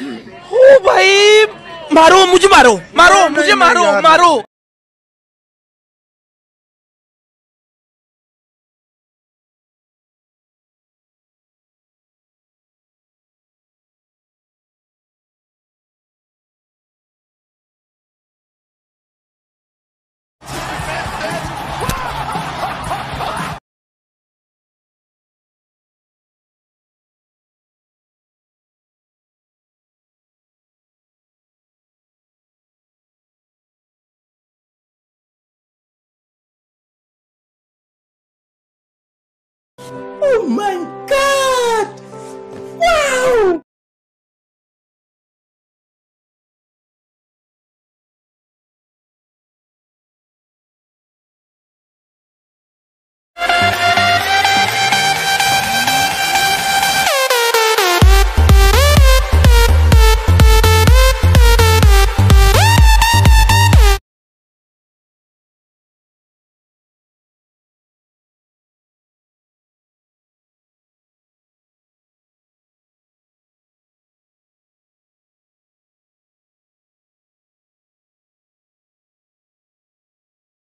ओ भाई मारो मुझे मारो मारो मुझे मारो मारो। Man.